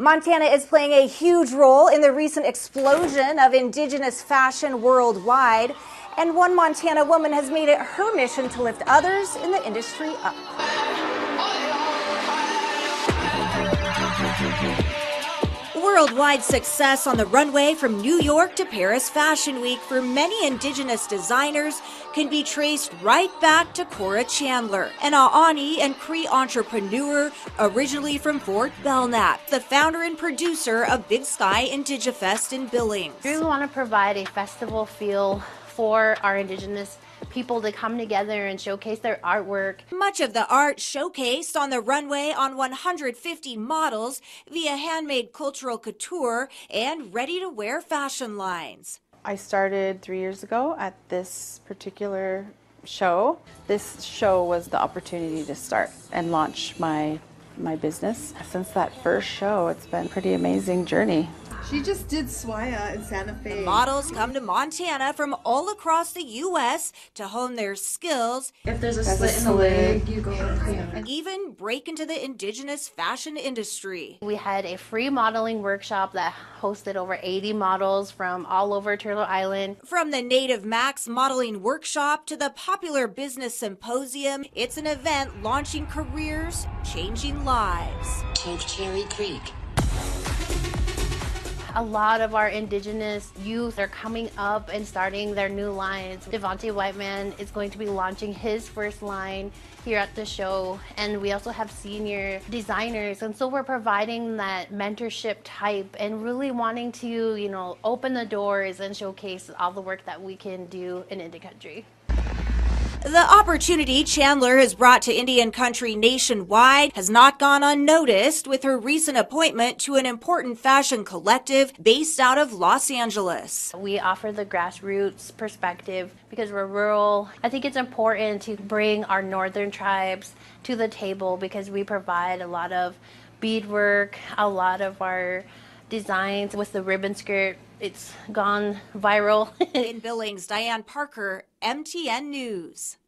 Montana is playing a huge role in the recent explosion of indigenous fashion worldwide, and one Montana woman has made it her mission to lift others in the industry up. Worldwide success on the runway from New York to Paris Fashion Week for many indigenous designers can be traced right back to Cora Chandler, an Aani and Cree entrepreneur originally from Fort Belknap, the founder and producer of Big Sky Indigifest in Billings. We want to provide a festival feel for our indigenous people to come together and showcase their artwork. Much of the art showcased on the runway on 150 models via handmade cultural couture and ready to wear fashion lines. I started three years ago at this particular show. This show was the opportunity to start and launch my my business. Since that first show, it's been a pretty amazing journey. She just did SWAIA in Santa Fe. The models come to Montana from all across the U.S. to hone their skills. If there's a slit in the leg, you go. Yeah. Even break into the indigenous fashion industry. We had a free modeling workshop that hosted over 80 models from all over Turtle Island. From the Native Max Modeling Workshop to the popular Business Symposium, it's an event launching careers, changing lives. Cherry Creek a lot of our indigenous youth are coming up and starting their new lines. Devonte Whiteman is going to be launching his first line here at the show and we also have senior designers and so we're providing that mentorship type and really wanting to you know open the doors and showcase all the work that we can do in Indie Country. The opportunity Chandler has brought to Indian country nationwide has not gone unnoticed with her recent appointment to an important fashion collective based out of Los Angeles. We offer the grassroots perspective because we're rural. I think it's important to bring our northern tribes to the table because we provide a lot of beadwork, a lot of our designs with the ribbon skirt. It's gone viral. In Billings, Diane Parker, MTN News.